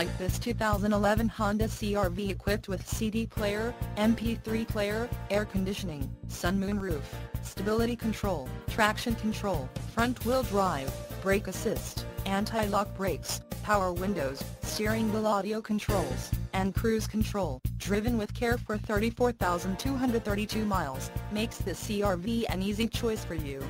like this 2011 Honda CRV equipped with CD player, MP3 player, air conditioning, sun moon roof, stability control, traction control, front wheel drive, brake assist, anti-lock brakes, power windows, steering wheel audio controls, and cruise control, driven with care for 34,232 miles, makes this CRV an easy choice for you.